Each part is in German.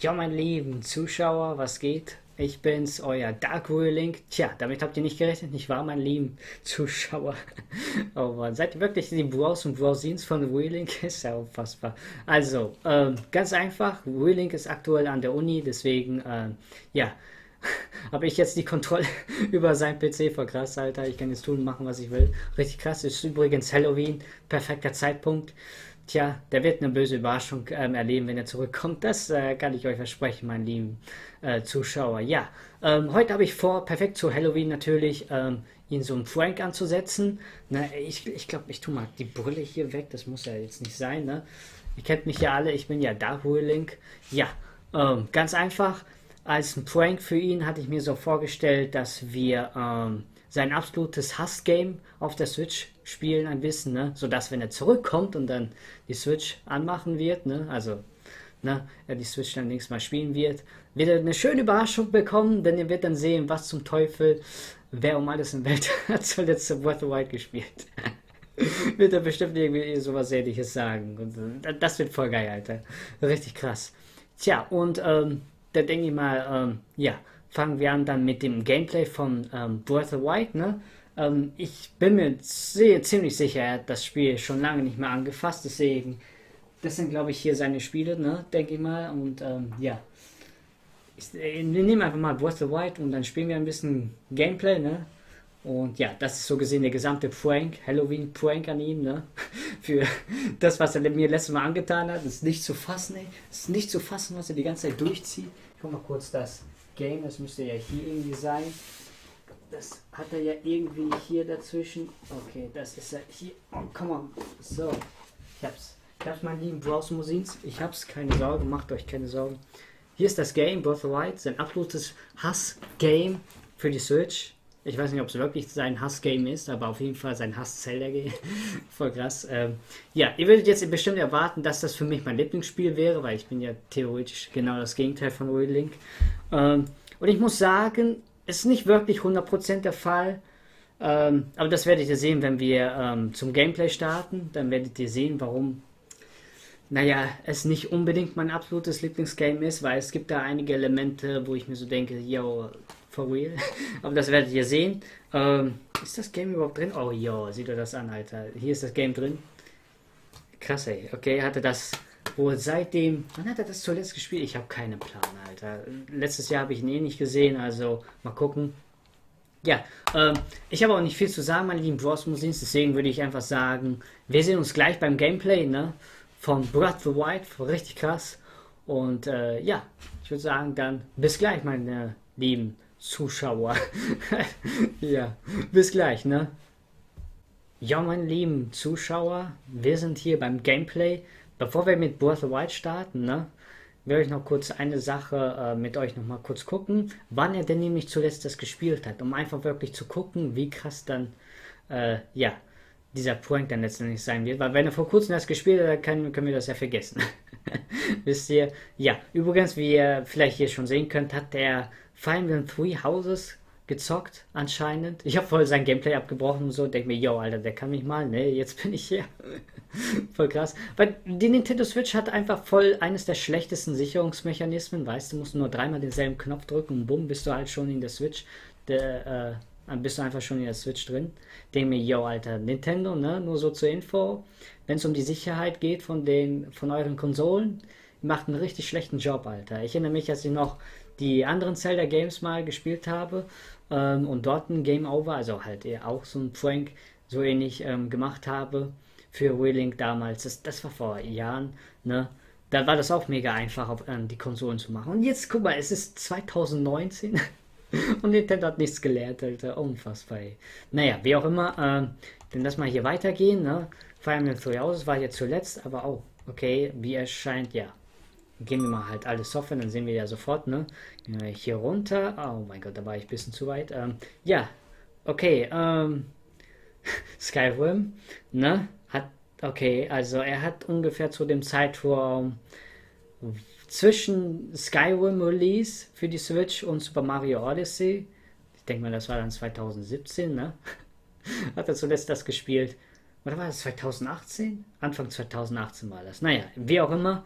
Ja, meine lieben Zuschauer, was geht? Ich bin's, euer Dark Link. Tja, damit habt ihr nicht gerechnet, nicht wahr, meine lieben Zuschauer? Oh Mann, seid ihr wirklich die Bros und Brosins von Wheelink? Ist ja unfassbar. Also, ähm, ganz einfach, Wheelink ist aktuell an der Uni, deswegen, ähm, ja, habe ich jetzt die Kontrolle über sein PC. Voll krass, Alter. Ich kann jetzt tun machen, was ich will. Richtig krass. Ist übrigens Halloween. Perfekter Zeitpunkt. Tja, der wird eine böse Überraschung ähm, erleben, wenn er zurückkommt. Das äh, kann ich euch versprechen, meine lieben äh, Zuschauer. Ja, ähm, heute habe ich vor, perfekt zu Halloween natürlich, ähm, ihn so einen Prank anzusetzen. Na, ich ich glaube, ich tue mal die Brille hier weg. Das muss ja jetzt nicht sein, ne? Ihr kennt mich ja alle. Ich bin ja Dark Link. Ja, ähm, ganz einfach. Als ein Prank für ihn hatte ich mir so vorgestellt, dass wir ähm, sein absolutes Hassgame auf der Switch spielen ein bisschen, ne? sodass wenn er zurückkommt und dann die Switch anmachen wird, ne? also ne, er die Switch dann nächstes Mal spielen wird, wird er eine schöne Überraschung bekommen, denn er wird dann sehen, was zum Teufel, wer um alles in Welt hat zuletzt Breath of Wild gespielt. wird er bestimmt irgendwie sowas ähnliches sagen. Und äh, das wird voll geil, Alter. Richtig krass. Tja, und ähm, da denke ich mal, ähm, ja, fangen wir an dann mit dem Gameplay von ähm, Breath of Wild, ne? Ähm, ich bin mir sehr, ziemlich sicher, er hat das Spiel schon lange nicht mehr angefasst, deswegen, das sind glaube ich hier seine Spiele, ne? Denke ich mal. Und ähm, ja. Ich, äh, wir nehmen einfach mal Breath of Wild und dann spielen wir ein bisschen Gameplay, ne? Und ja, das ist so gesehen der gesamte Prank, Halloween-Prank an ihm, ne? Für das, was er mir letztes Mal angetan hat. Das ist nicht zu fassen, ey. Das ist nicht zu fassen, was er die ganze Zeit durchzieht. Ich guck mal kurz das Game, das müsste ja hier irgendwie sein. Das hat er ja irgendwie hier dazwischen. Okay, das ist ja hier. Oh, komm on. So, ich hab's. Ich hab's, meine lieben Browser-Musins. Ich hab's, keine Sorge, macht euch keine Sorgen. Hier ist das Game, Breath of Wild, sein absolutes Hass-Game für die Switch. Ich weiß nicht, ob es wirklich sein Hass-Game ist, aber auf jeden Fall sein Hass-Zelda-Game. Voll krass. Ähm, ja, ihr würdet jetzt bestimmt erwarten, dass das für mich mein Lieblingsspiel wäre, weil ich bin ja theoretisch genau das Gegenteil von Will Link. Ähm, und ich muss sagen, ist nicht wirklich 100% der Fall. Ähm, aber das werdet ihr sehen, wenn wir ähm, zum Gameplay starten. Dann werdet ihr sehen, warum, naja, es nicht unbedingt mein absolutes Lieblingsgame ist, weil es gibt da einige Elemente, wo ich mir so denke, yo, for real. aber das werdet ihr sehen. Ähm, ist das Game überhaupt drin? Oh, yo, seht ihr das an, Alter. Hier ist das Game drin. Krass, ey. Okay, hatte das wohl seitdem, wann hat er das zuletzt gespielt? Ich habe keinen Plan, Alter. Letztes Jahr habe ich ihn eh nicht gesehen, also mal gucken. Ja, ähm, ich habe auch nicht viel zu sagen, meine lieben Bros Musins, deswegen würde ich einfach sagen, wir sehen uns gleich beim Gameplay, ne? Von Breath of the Wild, richtig krass. Und äh, ja, ich würde sagen, dann bis gleich, meine lieben Zuschauer. ja, bis gleich, ne? Ja, meine lieben Zuschauer, wir sind hier beim Gameplay Bevor wir mit Breath of Wild starten, ne, will ich noch kurz eine Sache äh, mit euch noch mal kurz gucken, wann er denn nämlich zuletzt das gespielt hat, um einfach wirklich zu gucken, wie krass dann, äh, ja, dieser Prank dann letztendlich sein wird. Weil wenn er vor kurzem das gespielt hat, dann können wir das ja vergessen. Wisst ihr? Ja, übrigens, wie ihr vielleicht hier schon sehen könnt, hat der Final Three Houses gezockt, anscheinend. Ich habe voll sein Gameplay abgebrochen und so. Denke mir, yo, Alter, der kann mich mal, ne? Jetzt bin ich hier. voll krass. Weil die Nintendo Switch hat einfach voll eines der schlechtesten Sicherungsmechanismen. Weißt du, musst nur dreimal denselben Knopf drücken und bumm, bist du halt schon in der Switch. Der, äh, bist du einfach schon in der Switch drin. Denke mir, yo, Alter, Nintendo, ne? Nur so zur Info. Wenn es um die Sicherheit geht von den, von euren Konsolen, macht einen richtig schlechten Job, Alter. Ich erinnere mich, als ich noch die anderen Zelda Games mal gespielt habe ähm, und dort ein Game Over, also halt eher auch so ein Prank so ähnlich ähm, gemacht habe für Wheeling damals. Das, das war vor Jahren, ne? Da war das auch mega einfach, auf ähm, die Konsolen zu machen. Und jetzt, guck mal, es ist 2019 und Nintendo hat nichts gelernt, Alter. Unfassbar. Ey. Naja, wie auch immer, ähm, dann lass mal hier weitergehen, ne? Fire Emblem Three Houses war jetzt zuletzt, aber auch, okay, wie es scheint, ja, gehen wir mal halt alle Software, dann sehen wir ja sofort, ne? Gehen wir hier runter. Oh mein Gott, da war ich ein bisschen zu weit. Ähm, ja, okay, ähm, Skyrim, ne? Hat, okay, also er hat ungefähr zu dem Zeitraum zwischen Skyrim Release für die Switch und Super Mario Odyssey, ich denke mal, das war dann 2017, ne? hat er zuletzt das gespielt. Oder war das 2018? Anfang 2018 war das. Naja, wie auch immer.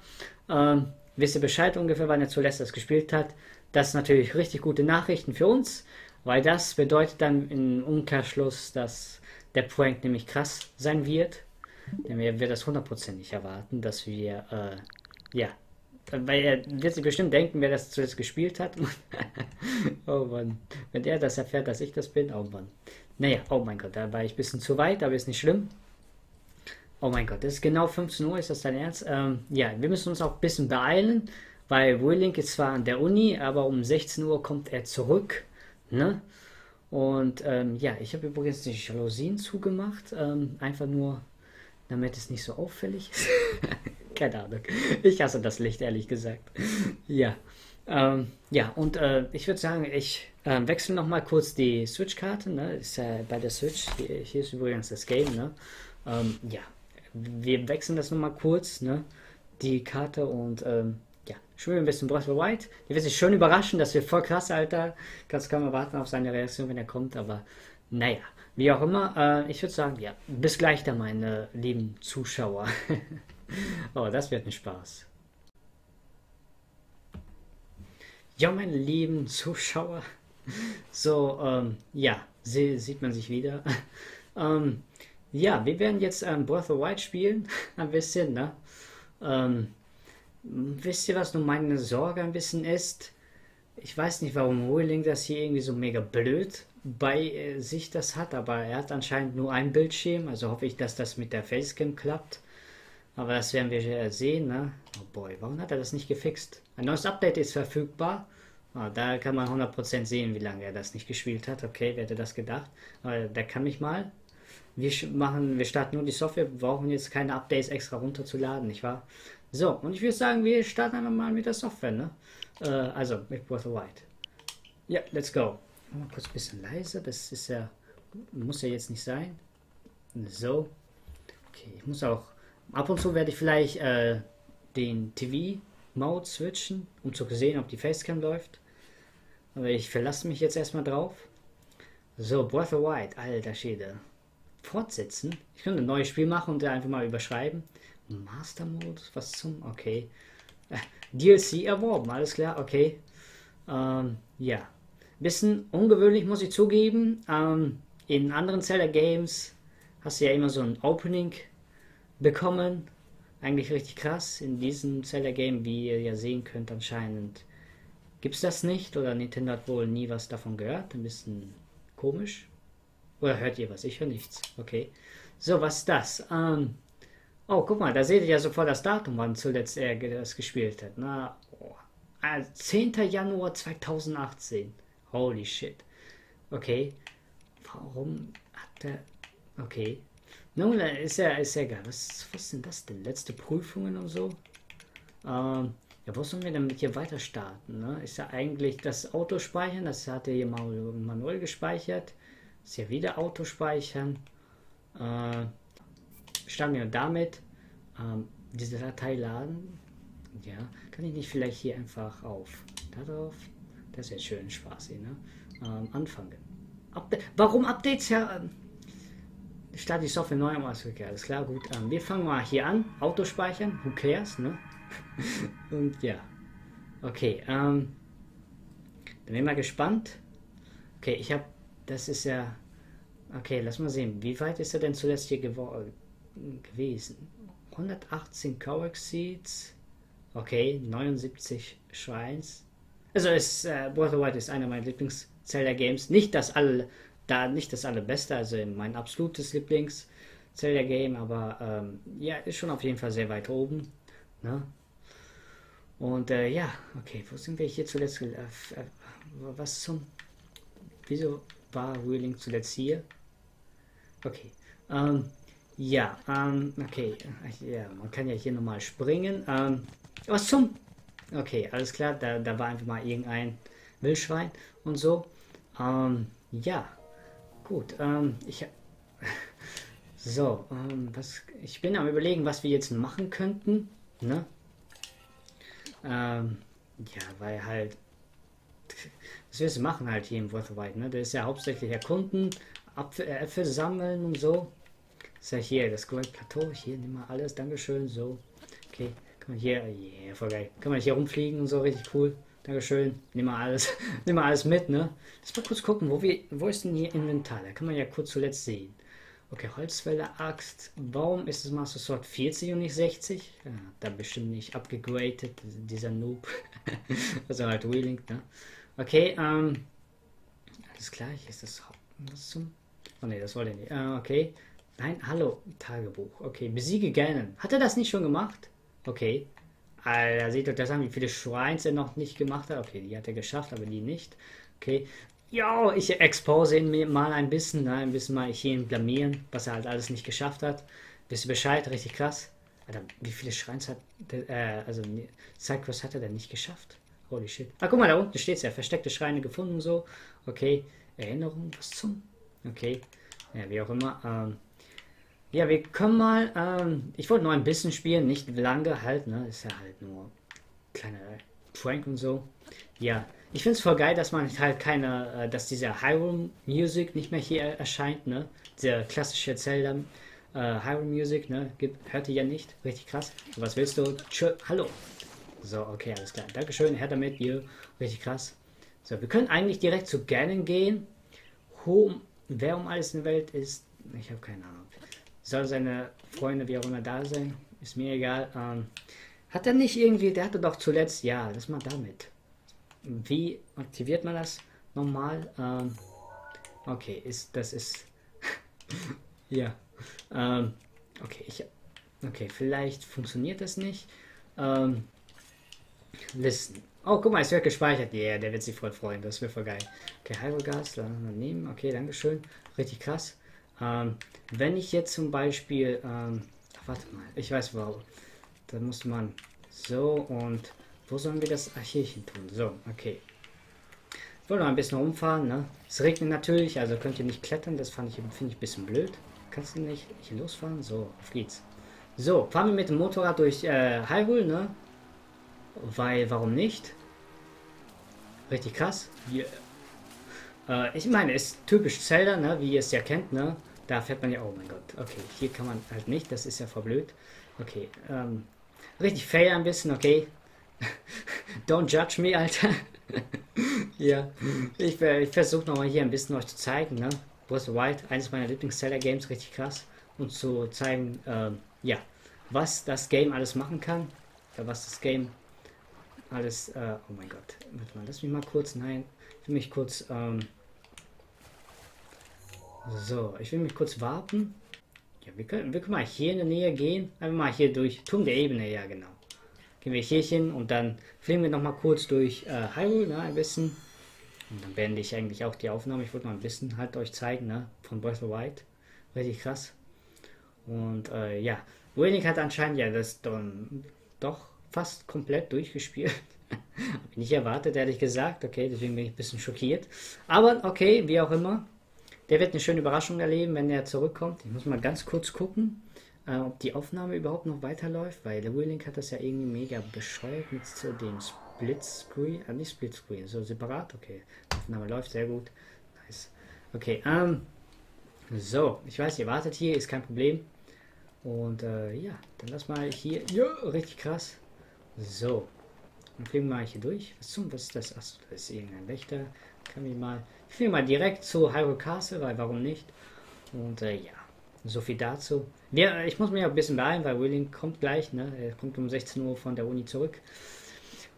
Ähm, wisst ihr Bescheid ungefähr, wann er zuletzt das gespielt hat. Das ist natürlich richtig gute Nachrichten für uns, weil das bedeutet dann im Umkehrschluss, dass der Prank nämlich krass sein wird. Denn wir werden das hundertprozentig erwarten, dass wir, äh, ja, weil er wird sich bestimmt denken, wer das zuletzt gespielt hat. oh Mann. Wenn er das erfährt, dass ich das bin, oh Mann. Naja, oh mein Gott, da war ich ein bisschen zu weit, aber ist nicht schlimm. Oh mein Gott, das ist genau 15 Uhr, ist das dein Ernst? Ähm, ja, wir müssen uns auch ein bisschen beeilen, weil Willink ist zwar an der Uni, aber um 16 Uhr kommt er zurück. Ne? Und ähm, ja, ich habe übrigens die Jalousien zugemacht, ähm, einfach nur, damit es nicht so auffällig ist. Keine Ahnung. Ich hasse das Licht, ehrlich gesagt. Ja. Ähm, ja, und äh, ich würde sagen, ich äh, wechsle nochmal kurz die Switch-Karte. Ne? Ist äh, bei der Switch. Hier, hier, ist übrigens das Game. Ne? Ähm, ja, wir wechseln das nochmal kurz. Ne? Die Karte und ähm, ja, spielen wir ein bisschen Breath of the Wild. Die wird sich schön überraschen. Das wird voll krass, Alter. Kannst kaum warten auf seine Reaktion, wenn er kommt. Aber naja, wie auch immer. Äh, ich würde sagen, ja, bis gleich da, meine lieben Zuschauer. oh, das wird ein Spaß. Ja, meine lieben Zuschauer. So, ähm, ja, sie, sieht man sich wieder. ähm, ja, wir werden jetzt ähm, Breath of Wild spielen. ein bisschen, ne? Ähm, wisst ihr, was nun meine Sorge ein bisschen ist? Ich weiß nicht, warum Ruling das hier irgendwie so mega blöd bei äh, sich das hat, aber er hat anscheinend nur ein Bildschirm, also hoffe ich, dass das mit der Facecam klappt. Aber das werden wir sehen, ne? Oh boy, warum hat er das nicht gefixt? Ein neues Update ist verfügbar. Oh, da kann man 100% sehen, wie lange er das nicht gespielt hat. Okay, wer hätte das gedacht? Aber der kann mich mal. Wir machen, wir starten nur die Software, brauchen jetzt keine Updates extra runterzuladen, nicht wahr? So, und ich würde sagen, wir starten einfach mal mit der Software, ne? Äh, also, mit Breath of White. Ja, let's go. Mal kurz ein bisschen leiser, das ist ja, muss ja jetzt nicht sein. So. Okay, ich muss auch Ab und zu werde ich vielleicht äh, den TV-Mode switchen, um zu sehen, ob die Facecam läuft. Aber ich verlasse mich jetzt erstmal drauf. So, Breath of Wild, alter Schäde. Fortsetzen? Ich könnte ein neues Spiel machen und einfach mal überschreiben. Master Mode? Was zum? Okay. Äh, DLC erworben, alles klar, okay. Ähm, ja. Bisschen ungewöhnlich, muss ich zugeben. Ähm, in anderen Zelda Games hast du ja immer so ein Opening bekommen. Eigentlich richtig krass. In diesem Zelda-Game, wie ihr ja sehen könnt, anscheinend gibt es das nicht. Oder Nintendo hat wohl nie was davon gehört. Ein bisschen komisch. Oder hört ihr was? Ich höre nichts. Okay. So, was ist das? Ähm, oh, guck mal, da seht ihr ja sofort das Datum, wann zuletzt er das gespielt hat. Na, oh. 10. Ah, Januar 2018. Holy shit. Okay. Warum hat er... Okay. Nun, ist ja, ist ja egal. Was, was sind das denn? Letzte Prüfungen und so? Ähm, ja, wo sollen wir denn hier weiter starten? Ne? Ist ja eigentlich das Autospeichern, das hat er hier manuell gespeichert. Ist ja wieder Autospeichern. Äh, starten wir damit. Ähm, diese Datei laden. Ja, kann ich nicht vielleicht hier einfach auf darauf? Das ist jetzt schön spaßig, ne? Ähm, anfangen. Upda Warum Updates ja? Ähm, starte die Software neu am okay, alles klar, gut. Ähm, wir fangen mal hier an, Auto speichern, who cares, ne? Und ja. Okay, ähm, dann bin ich mal gespannt. Okay, ich habe, das ist ja, okay, lass mal sehen, wie weit ist er denn zuletzt hier gewesen? 118 Coax Seeds, okay, 79 Shrines. Also ist, äh, Breath of Wild ist einer meiner Lieblings-Zelda-Games. Nicht, dass alle da nicht das allerbeste, also mein absolutes Lieblings Zelda Game, aber ähm, ja, ist schon auf jeden Fall sehr weit oben. Ne? Und äh, ja, okay, wo sind wir hier zuletzt? Äh, äh, was zum. Wieso war Wheeling zuletzt hier? Okay. Ähm, ja, ähm, okay. Ja, man kann ja hier nochmal springen. Ähm, was zum. Okay, alles klar, da, da war einfach mal irgendein Wildschwein und so. Ähm, ja, Gut, ähm, ich. So, ähm, was, ich bin am überlegen, was wir jetzt machen könnten. Ne? Ähm, ja, weil halt. Was wir jetzt machen halt hier im Breath of Wild, ne? Das ist ja hauptsächlich erkunden, Apfel, äh, Äpfel sammeln und so. Das ist ja hier das Gold Plateau. Hier, nimm mal alles, Dankeschön. So. Okay. Kann man hier, yeah, voll geil. Kann man hier rumfliegen und so, richtig cool. Dankeschön. Nimm mal alles, nimm mal alles mit, ne? Lass mal kurz gucken, wo wir, wo ist denn hier Inventar? Da kann man ja kurz zuletzt sehen. Okay, Holzwelle, Axt. Warum ist das Master Sword 40 und nicht 60? Ja, da bestimmt nicht abgegradet, dieser Noob. also halt Wheeling, ne? Okay, ähm. Alles klar, hier ist das Was zum. Oh ne, das wollte ich nicht. Äh, okay. Nein, hallo, Tagebuch. Okay, besiege Ganon. Hat er das nicht schon gemacht? Okay. Alter, seht ihr das an, wie viele Shrines er noch nicht gemacht hat? Okay, die hat er geschafft, aber die nicht. Okay. Jo, ich expose ihn mal ein bisschen, ne? ein bisschen mal ich ihn blamieren, was er halt alles nicht geschafft hat. Wisst ihr Bescheid? Richtig krass. Alter, wie viele Shrines hat der, äh, also Sidequest hat er denn nicht geschafft? Holy shit. Ah, guck mal, da unten steht es ja. Versteckte Schreine gefunden, so. Okay. Erinnerung, was zum? Okay. Ja, wie auch immer. Ähm, ja, wir können mal, ähm, ich wollte nur ein bisschen spielen, nicht lange halt, ne, ist ja halt nur kleiner Prank und so. Ja, ich finde es voll geil, dass man halt keine, äh, dass diese Hyrule Music nicht mehr hier erscheint, ne, der klassische Zelda äh, Hyrule Music, ne, gibt, hört ihr ja nicht, richtig krass. Was willst du? Tschö, hallo. So, okay, alles klar. Dankeschön, Herr damit, ihr, richtig krass. So, wir können eigentlich direkt zu Ganon gehen. Wo, wer um alles in der Welt ist, ich habe keine Ahnung soll seine Freunde wie auch immer da sein, ist mir egal. Ähm, hat er nicht irgendwie, der hatte doch zuletzt, ja, lass mal damit. Wie aktiviert man das nochmal? Ähm, okay, ist, das ist, ja, ähm, okay, ich, okay, vielleicht funktioniert das nicht. Ähm, Listen. Oh, guck mal, es wird gespeichert. Ja, yeah, der wird sich voll freuen. Das wird voll geil. Okay, Hyrule-Gas, nehmen. Okay, Dankeschön. Richtig krass. Ähm, wenn ich jetzt zum Beispiel, ähm, warte mal, ich weiß warum. Da muss man so und wo sollen wir das Archivchen tun? So, okay. Ich wollte noch ein bisschen rumfahren, ne? Es regnet natürlich, also könnt ihr nicht klettern, das fand ich, finde ich ein bisschen blöd. Kannst du nicht hier losfahren? So, auf geht's. So, fahren wir mit dem Motorrad durch äh, Hyrule, ne? Weil, warum nicht? Richtig krass. Wir, äh, ich meine, ist typisch Zelda, ne? Wie ihr es ja kennt, ne? Da fährt man ja, oh mein Gott, okay, hier kann man halt nicht, das ist ja verblöd. Okay, ähm, richtig fail ein bisschen, okay. Don't judge me, Alter. ja, ich, ich versuche nochmal hier ein bisschen euch zu zeigen, ne? Breath of Wild, eines meiner Lieblings-Seller-Games, richtig krass. Und zu zeigen, ähm, ja, was das Game alles machen kann. Was das Game alles, äh, oh mein Gott, warte mal, lass mich mal kurz, nein, ich will mich kurz, ähm, so, ich will mich kurz warten. Ja, wir können, wir können mal hier in der Nähe gehen. Einfach mal hier durch Turm der Ebene, ja genau. Gehen wir hier hin und dann fliegen wir noch mal kurz durch äh, Hyrule, ne, ein bisschen. Und dann beende ich eigentlich auch die Aufnahme. Ich wollte mal ein bisschen halt euch zeigen, ne, von Breath of Wild. Richtig krass. Und äh, ja, Winning hat anscheinend ja das dann doch fast komplett durchgespielt. Habe ich nicht erwartet, ehrlich gesagt. Okay, deswegen bin ich ein bisschen schockiert. Aber okay, wie auch immer. Der wird eine schöne Überraschung erleben, wenn er zurückkommt. Ich muss mal ganz kurz gucken, äh, ob die Aufnahme überhaupt noch weiterläuft, weil der Wheeling hat das ja irgendwie mega bescheuert mit so dem Splitscreen, äh, nicht Splitscreen, so separat. Okay, die Aufnahme läuft sehr gut. Nice. Okay, ähm, so, ich weiß, ihr wartet hier, ist kein Problem. Und äh, ja, dann lass mal hier, ja, richtig krass. So, dann fliegen wir mal hier durch. Was zum, was ist das? Achso, das ist irgendein Wächter. Kann ich mal ich fliege mal direkt zu Hyrule Castle, weil warum nicht? Und äh, ja, so viel dazu. Ja, ich muss mich auch ein bisschen beeilen, weil Willing kommt gleich, ne? Er kommt um 16 Uhr von der Uni zurück.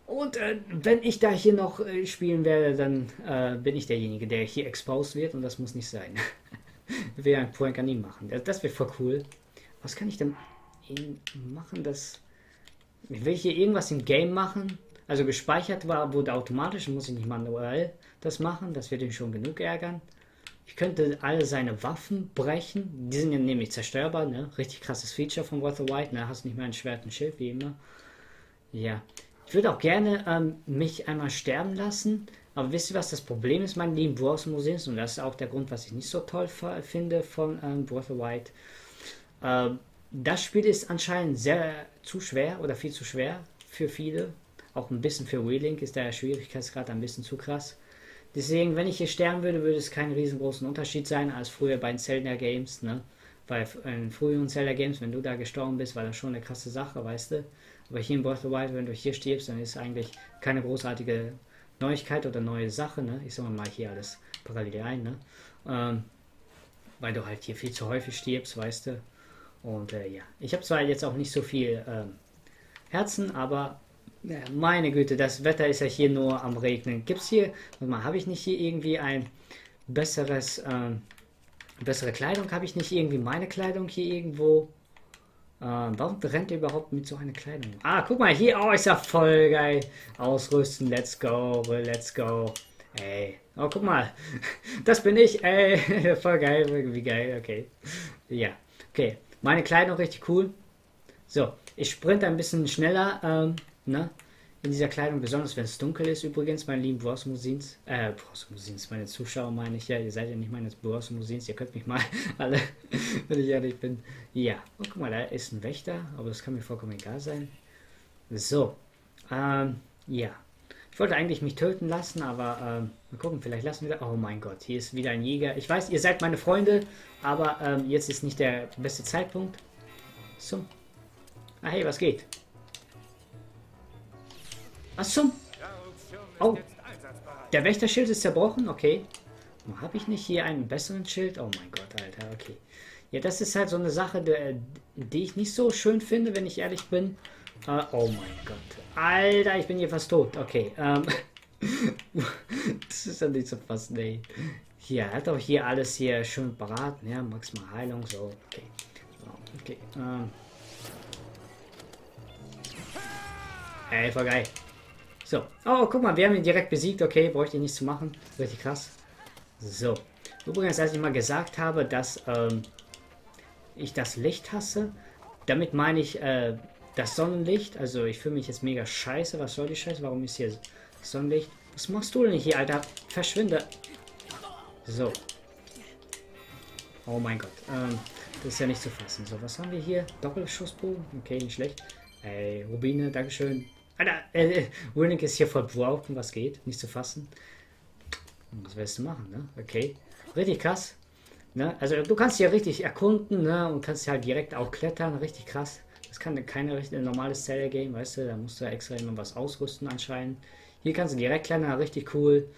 Und äh, wenn ich da hier noch äh, spielen werde, dann äh, bin ich derjenige, der hier exposed wird und das muss nicht sein. will ein an ihm machen. Das, das wäre voll cool. Was kann ich denn machen, dass... Will ich hier irgendwas im Game machen? Also gespeichert war, wurde automatisch, muss ich nicht manuell das machen, das wird ihn schon genug ärgern. Ich könnte alle seine Waffen brechen, die sind ja nämlich zerstörbar, ne? Richtig krasses Feature von Walter White, ne? Hast nicht mehr ein Schwert und Schild, wie immer. Ja. Ich würde auch gerne ähm, mich einmal sterben lassen, aber wisst ihr, was das Problem ist, meine lieben Bros Museums? Und das ist auch der Grund, was ich nicht so toll finde von ähm, Breath of White. Ähm, das Spiel ist anscheinend sehr zu schwer oder viel zu schwer für viele. Auch ein bisschen für Wheeling ist der Schwierigkeitsgrad ein bisschen zu krass. Deswegen, wenn ich hier sterben würde, würde es keinen riesengroßen Unterschied sein als früher bei den Zelda Games, ne? Bei in früheren Zelda Games, wenn du da gestorben bist, war das schon eine krasse Sache, weißt du? Aber hier in Breath of the Wild, wenn du hier stirbst, dann ist eigentlich keine großartige Neuigkeit oder neue Sache. Ne? Ich sag mal hier alles parallel ein. Ne? Ähm, weil du halt hier viel zu häufig stirbst, weißt du. Und äh, ja, ich habe zwar jetzt auch nicht so viel ähm, Herzen, aber äh, meine Güte, das Wetter ist ja hier nur am Regnen. Gibt es hier, mal, habe ich nicht hier irgendwie ein besseres, ähm, bessere Kleidung? Habe ich nicht irgendwie meine Kleidung hier irgendwo? Ähm, warum rennt ihr überhaupt mit so einer Kleidung? Ah, guck mal, hier, oh, ist ja voll geil. Ausrüsten, let's go, let's go. Ey, oh, guck mal, das bin ich, ey, voll geil, wie geil, okay. Ja, okay, meine Kleidung richtig cool. So, ich sprinte ein bisschen schneller, ähm, ne? In dieser Kleidung, besonders wenn es dunkel ist, übrigens, meine lieben Brosmusins, äh, Brosmusins, meine Zuschauer meine ich ja, ihr seid ja nicht meine Brosmusins, ihr könnt mich mal alle, wenn ich ehrlich bin. Ja, oh, guck mal, da ist ein Wächter, aber das kann mir vollkommen egal sein. So, ähm, ja. Ich wollte eigentlich mich töten lassen, aber ähm, mal gucken, vielleicht lassen wir. Oh mein Gott, hier ist wieder ein Jäger. Ich weiß, ihr seid meine Freunde, aber ähm, jetzt ist nicht der beste Zeitpunkt. So. Ah, hey, was geht? Was zum? Oh. Der Wächterschild ist zerbrochen, okay. Habe ich nicht hier einen besseren Schild? Oh mein Gott, Alter, okay. Ja, das ist halt so eine Sache, die, die ich nicht so schön finde, wenn ich ehrlich bin. Uh, oh mein Gott. Alter, ich bin hier fast tot. Okay. Ähm, das ist ja nicht so fast, nee. Hier, hat auch hier alles hier schön beraten. Ja, maximal Heilung, so. Okay. Okay. Ähm. Ey, voll geil. So. Oh, guck mal, wir haben ihn direkt besiegt. Okay, bräuchte ich nichts zu machen. Richtig krass. So. Übrigens, als ich mal gesagt habe, dass ähm, ich das Licht hasse, damit meine ich, äh, das Sonnenlicht, also ich fühle mich jetzt mega scheiße. Was soll die Scheiße? Warum ist hier Sonnenlicht? Was machst du denn hier, Alter? Verschwinde. So. Oh mein Gott. Ähm, das ist ja nicht zu fassen. So, was haben wir hier? Doppelschussbogen? Okay, nicht schlecht. Ey, Rubine, Dankeschön. Alter, äh, Winning ist hier voll broken. Was geht? Nicht zu fassen. Was willst du machen, ne? Okay. Richtig krass. Ne? Also du kannst hier richtig erkunden, ne? Und kannst halt direkt auch klettern. Richtig krass. Das kann keine richtige normales Zelda Game, weißt du, da musst du extra immer was ausrüsten anscheinend. Hier kannst du direkt klettern, richtig cool.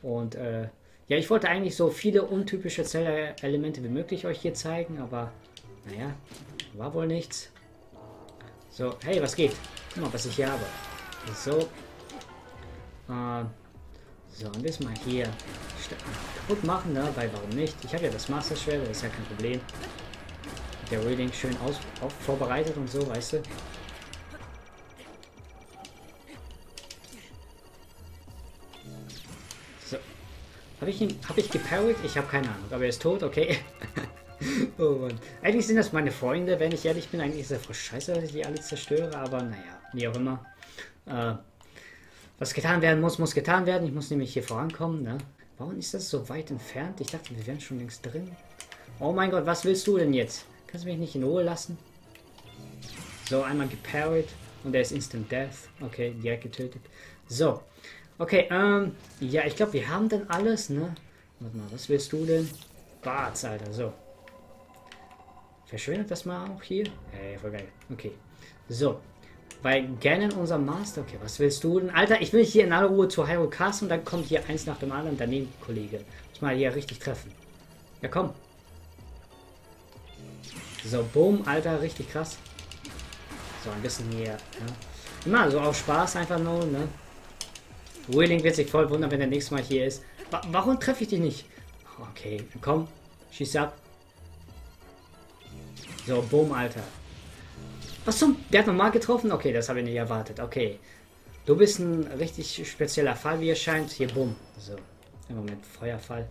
Und äh, ja, ich wollte eigentlich so viele untypische Zelda-Elemente wie möglich euch hier zeigen, aber naja, war wohl nichts. So, hey, was geht? Guck mal, was ich hier habe. So. Äh, so, und das mal hier kaputt machen, ne? Weil warum nicht? Ich habe ja das Master Schwert, das ist ja kein Problem der Reading schön aus, auf, vorbereitet und so, weißt du? So. Habe ich ihn, habe ich geparried? Ich habe keine Ahnung, aber er ist tot, okay. oh Mann. Eigentlich sind das meine Freunde, wenn ich ehrlich bin. Eigentlich ist es voll scheiße, dass ich die alle zerstöre, aber naja, wie auch immer. Äh, was getan werden muss, muss getan werden. Ich muss nämlich hier vorankommen, ne? Warum ist das so weit entfernt? Ich dachte, wir wären schon längst drin. Oh mein Gott, was willst du denn jetzt? Kannst du mich nicht in Ruhe lassen? So, einmal geparried und er ist Instant Death. Okay, direkt getötet. So, okay, ähm, ja, ich glaube, wir haben dann alles, ne? Warte mal, was willst du denn? Barts, Alter, so. Verschwindet das mal auch hier? Ey, voll geil. Okay, so. Bei Ganon, unser Master. Okay, was willst du denn? Alter, ich will hier in aller Ruhe zu Hyrule Castle und dann kommt hier eins nach dem anderen daneben, Kollege. Muss mal hier richtig treffen. Ja, komm. So, boom, Alter, richtig krass. So, ein bisschen hier, ja. Immer so auf Spaß einfach nur, ne? Wheeling wird sich voll wundern, wenn er nächstes Mal hier ist. Wa warum treffe ich dich nicht? Okay, komm, schieß ab. So, boom, Alter. Was zum? Der hat nochmal getroffen? Okay, das habe ich nicht erwartet. Okay. Du bist ein richtig spezieller Fall, wie es scheint. Hier, bumm. So. Moment, Feuerfall.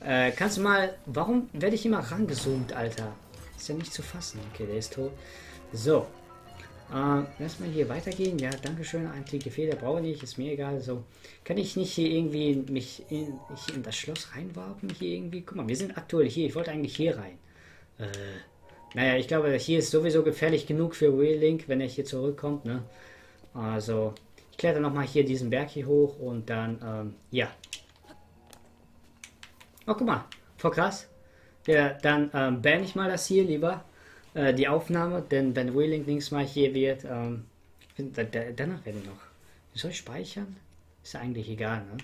Äh, kannst du mal... Warum werde ich immer rangezoomt, Alter? Ist ja nicht zu fassen. Okay, der ist tot. So. Äh, lass mal hier weitergehen. Ja, danke schön. Antike Feder brauche ich nicht. Ist mir egal. So. Kann ich nicht hier irgendwie mich in, in das Schloss reinwarpen? Hier irgendwie? Guck mal, wir sind aktuell hier. Ich wollte eigentlich hier rein. Äh, naja, ich glaube, hier ist sowieso gefährlich genug für Wheelink, wenn er hier zurückkommt. Ne? Also, ich kletter nochmal hier diesen Berg hier hoch und dann, ähm, ja. Oh, guck mal. Voll krass. Ja, dann ähm, banne ich mal das hier lieber, äh, die Aufnahme, denn wenn Wheeling links mal hier wird, ähm, danach werden noch. Wie soll ich speichern? Ist ja eigentlich egal, ne?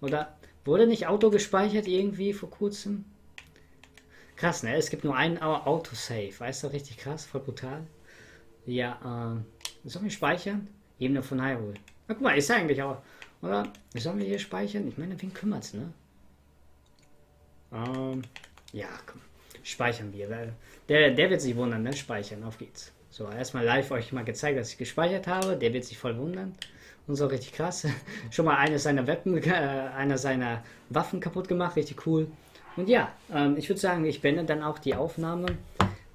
Oder wurde nicht Auto gespeichert irgendwie vor kurzem? Krass, ne? Es gibt nur einen Autosave. Weißt du, richtig krass, voll brutal. Ja, äh, sollen wir speichern? Ebene von Hyrule. Na guck mal, ist eigentlich auch. Oder? Sollen wir hier speichern? Ich meine, wen kümmert's, ne? Ähm, ja, komm. Speichern wir. Der, der wird sich wundern, ne? Speichern, auf geht's. So, erstmal live euch mal gezeigt, dass ich gespeichert habe. Der wird sich voll wundern. Und so richtig krass. Schon mal eine seiner Waffen, äh, einer seiner Waffen kaputt gemacht. Richtig cool. Und ja, ähm, ich würde sagen, ich beende dann auch die Aufnahme.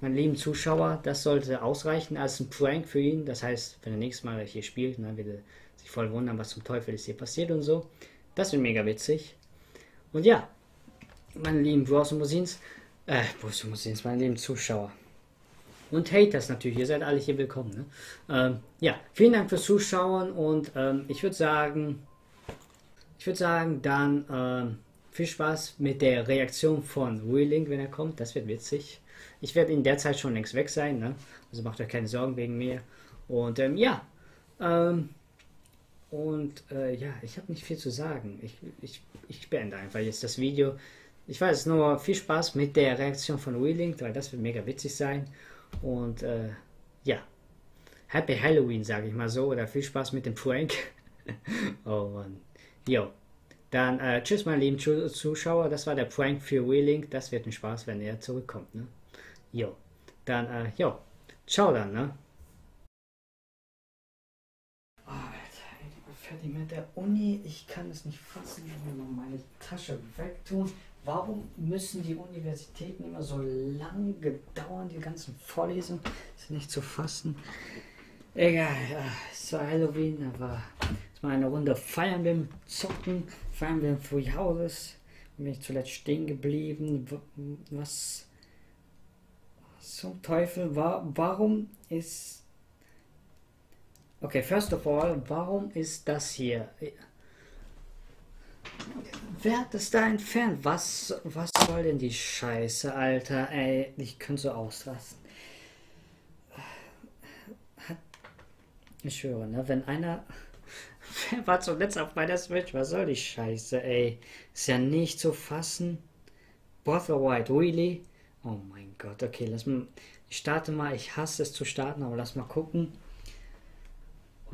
Meine lieben Zuschauer, das sollte ausreichen als ein Prank für ihn. Das heißt, wenn er nächstes Mal hier spielt, dann wird er sich voll wundern, was zum Teufel ist hier passiert und so. Das wird mega witzig. Und ja, meine lieben Bros und Musins, äh, Bros und Musins, meine lieben Zuschauer. Und Haters natürlich, ihr seid alle hier willkommen. Ne? Ähm, ja, vielen Dank fürs Zuschauen und ähm, ich würde sagen, ich würde sagen, dann ähm, viel Spaß mit der Reaktion von Wheeling, wenn er kommt. Das wird witzig. Ich werde in der Zeit schon längst weg sein, ne? also macht euch keine Sorgen wegen mir. Und ähm, ja, ähm, und äh, ja, ich habe nicht viel zu sagen. Ich, ich, ich beende einfach jetzt das Video. Ich weiß nur viel Spaß mit der Reaktion von Wheeling, weil das wird mega witzig sein. Und äh, ja, Happy Halloween, sage ich mal so, oder viel Spaß mit dem Prank. oh Mann. Jo. Dann äh, tschüss, meine lieben Zuschauer. Das war der Prank für Wheeling. Das wird ein Spaß, wenn er zurückkommt. Ne? Jo. Dann, äh, jo. Ciao dann, ne? fertig mit der Uni. Ich kann es nicht fassen. Ich will mal meine Tasche wegtun. Warum müssen die Universitäten immer so lange dauern, die ganzen Vorlesungen? Ist nicht zu fassen. Egal, ja, es war Halloween, aber es war eine Runde feiern wir Zocken, feiern wir im Frühjahres. Bin ich zuletzt stehen geblieben. Was zum Teufel war, warum ist. Okay, first of all, warum ist das hier? Wer hat das da entfernt? Was, was soll denn die Scheiße, Alter? Ey, ich könnte so ausrasten. Ich höre, ne? Wenn einer. Wer war zuletzt auf meiner Switch? Was soll die Scheiße, ey? Ist ja nicht zu fassen. Of White, really? Oh mein Gott, okay, lass mal. Ich starte mal. Ich hasse es zu starten, aber lass mal gucken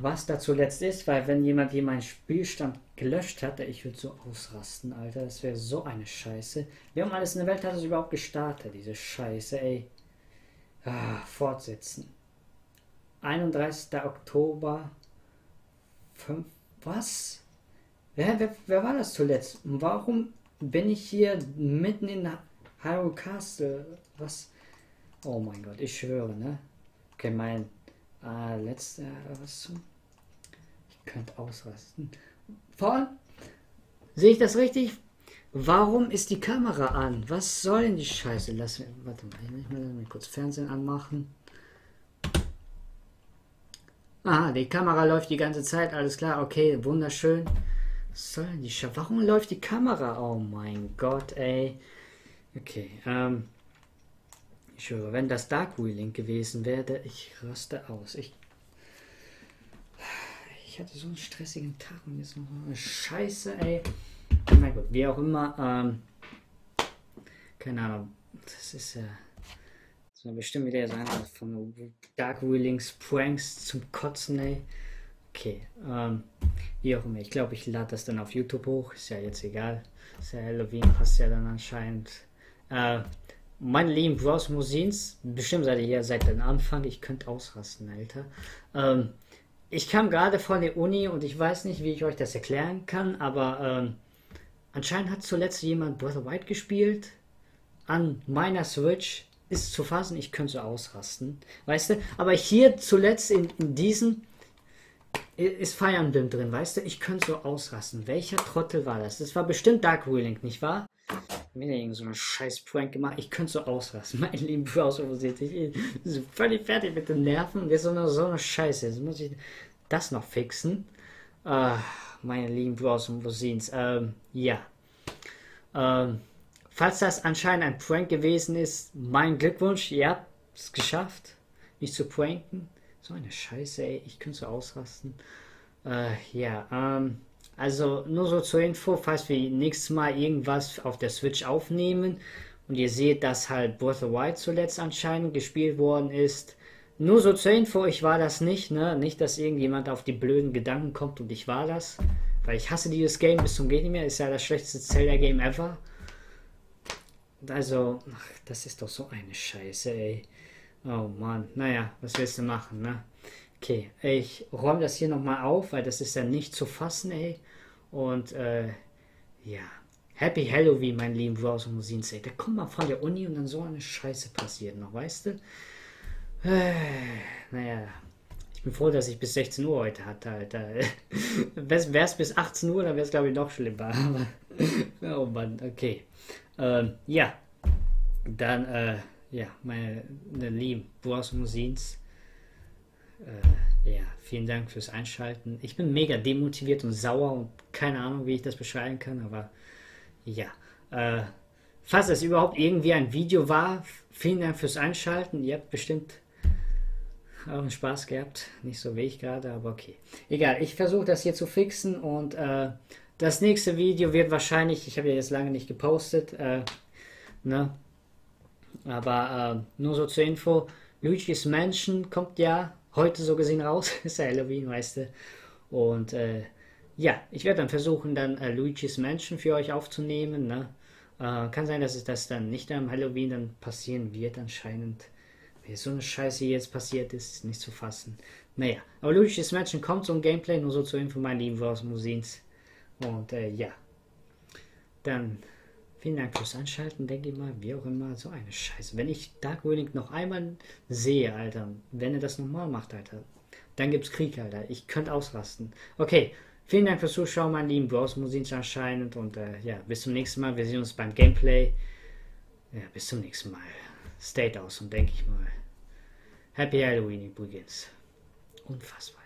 was da zuletzt ist, weil wenn jemand hier meinen Spielstand gelöscht hatte, ich würde so ausrasten, Alter. Das wäre so eine Scheiße. Wie um alles in der Welt hat es überhaupt gestartet, diese Scheiße, ey. Ah, fortsetzen. 31. Oktober. 5. Was? Wer, wer, wer war das zuletzt? Warum bin ich hier mitten in Hyrule Castle? Was? Oh mein Gott, ich schwöre, ne? Okay, mein Ah, letzte, was zum? Ich könnte ausrasten. Paul, sehe ich das richtig? Warum ist die Kamera an? Was soll denn die Scheiße? Lass mich, warte mal, ich muss mal kurz Fernsehen anmachen. Aha, die Kamera läuft die ganze Zeit, alles klar, okay, wunderschön. Was soll denn die Scheiße? Warum läuft die Kamera? Oh mein Gott, ey. Okay, ähm. Ich höre, wenn das Dark Wheeling gewesen wäre, ich raste aus. Ich, ich hatte so einen stressigen Tag und jetzt noch eine Scheiße, ey. Na gut, wie auch immer. Ähm, keine Ahnung. Das ist ja. Äh, das war bestimmt wieder sein von Dark Wheelings Pranks zum Kotzen, ey. Okay, ähm, wie auch immer. Ich glaube, ich lade das dann auf YouTube hoch. Ist ja jetzt egal. Ist ja Halloween, passt ja dann anscheinend. Äh, meine lieben Bros Musins, bestimmt seid ihr hier seit dem Anfang, ich könnte ausrasten, Alter. Ähm, ich kam gerade von der Uni und ich weiß nicht, wie ich euch das erklären kann, aber ähm, anscheinend hat zuletzt jemand Breath of White gespielt an meiner Switch. Ist zu fassen, ich könnte so ausrasten, weißt du? Aber hier zuletzt in, in diesem ist Fire Emblem drin, weißt du? Ich könnte so ausrasten. Welcher Trottel war das? Das war bestimmt Dark Wheeling, nicht wahr? Wieder irgend so einen scheiß Prank gemacht. Ich könnte so ausrasten. Mein wo seht ich bin völlig fertig mit den Nerven. Jetzt so eine, so eine Scheiße. Jetzt muss ich das noch fixen. Uh, meine lieben Browser, wo siehen's? Ähm, ja. Ähm, falls das anscheinend ein Prank gewesen ist, mein Glückwunsch. Ihr habt es geschafft, mich zu pranken. So eine Scheiße, ey. Ich könnte so ausrasten. Äh, ja, ähm, also nur so zur Info, falls wir nächstes Mal irgendwas auf der Switch aufnehmen und ihr seht, dass halt Breath of Wild zuletzt anscheinend gespielt worden ist. Nur so zur Info, ich war das nicht, ne? Nicht, dass irgendjemand auf die blöden Gedanken kommt und ich war das. Weil ich hasse dieses Game bis zum geht nicht mehr. Ist ja das schlechteste Zelda-Game ever. Also, ach, das ist doch so eine Scheiße, ey. Oh Mann, naja, was willst du machen, ne? Okay, ich räume das hier nochmal auf, weil das ist ja nicht zu fassen, ey. Und, äh, ja. Happy Halloween, mein lieben Bros und Musins, ey. Da kommt man von der Uni und dann so eine Scheiße passiert noch, weißt du? Äh, naja, ich bin froh, dass ich bis 16 Uhr heute hatte, Alter. Wäre es bis 18 Uhr, dann wäre es, glaube ich, noch schlimmer. oh Mann, okay. Ähm, ja, dann, äh, ja, meine, meine lieben Bros und Musins, äh, ja, vielen Dank fürs Einschalten. Ich bin mega demotiviert und sauer und keine Ahnung, wie ich das beschreiben kann, aber ja. Äh, falls es überhaupt irgendwie ein Video war, vielen Dank fürs Einschalten. Ihr habt bestimmt euren Spaß gehabt. Nicht so wie ich gerade, aber okay. Egal, ich versuche das hier zu fixen und äh, das nächste Video wird wahrscheinlich, ich habe ja jetzt lange nicht gepostet, äh, ne? aber äh, nur so zur Info, Luigi's Mansion kommt ja heute so gesehen raus. ist ja Halloween, weißt du. Und äh, ja, ich werde dann versuchen, dann äh, Luigi's Mansion für euch aufzunehmen. Ne? Äh, kann sein, dass es das dann nicht am Halloween dann passieren wird, anscheinend. Wie so eine Scheiße jetzt passiert ist, ist nicht zu fassen. Naja, aber Luigi's Mansion kommt ein Gameplay, nur so zur Info, mein lieben aus Musins. Und äh, ja, dann Vielen Dank fürs Anschalten, denke ich mal, wie auch immer, so eine Scheiße. Wenn ich Dark Darkwing noch einmal sehe, Alter, wenn er das nochmal macht, Alter, dann gibt's Krieg, Alter. Ich könnte ausrasten. Okay, vielen Dank fürs Zuschauen, mein lieben Bros Musins anscheinend und äh, ja, bis zum nächsten Mal. Wir sehen uns beim Gameplay. Ja, bis zum nächsten Mal. Aus und denke ich mal. Happy Halloween übrigens. Unfassbar.